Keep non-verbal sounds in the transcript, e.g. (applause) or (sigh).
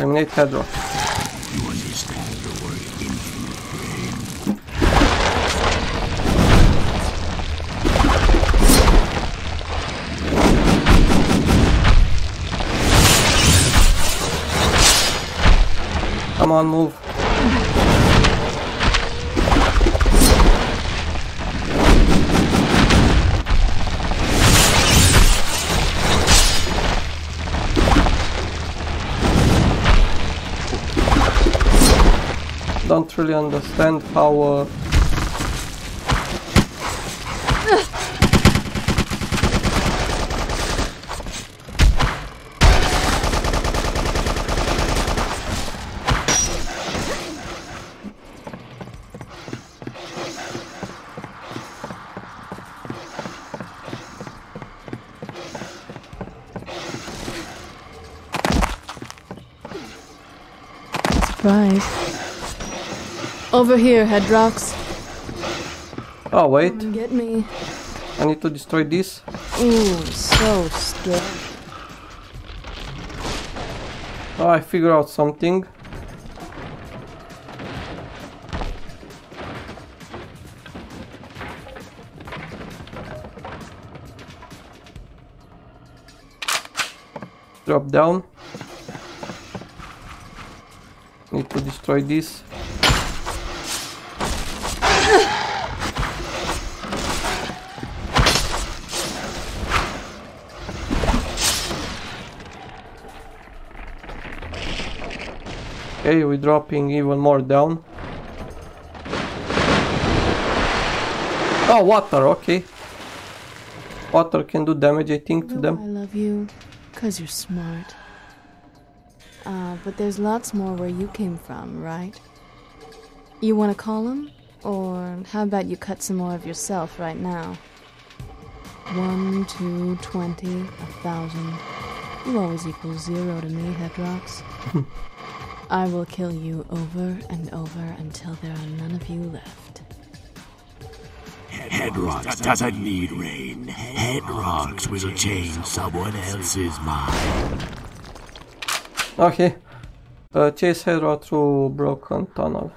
Hedrox. You understand the word infinite, brain? Come on, move. Don't really understand how uh, Surprise. Over here, Hedrox. Oh wait, get me. I need to destroy this. Ooh, so scared. Oh, I figure out something. Drop down. Need to destroy this. Okay, we're dropping even more down. Oh, water, okay. Water can do damage, I think, to them. I love you, cause you're smart. Uh, but there's lots more where you came from, right? You wanna call them? Or how about you cut some more of yourself right now? One, two, twenty, a thousand. You always equal zero to me, Hedrox. (laughs) I will kill you over and over until there are none of you left. Hedrox doesn't need Rayne. Hedrox will change someone else's mind. Okay. Uh, chase Hedra through broken tunnel.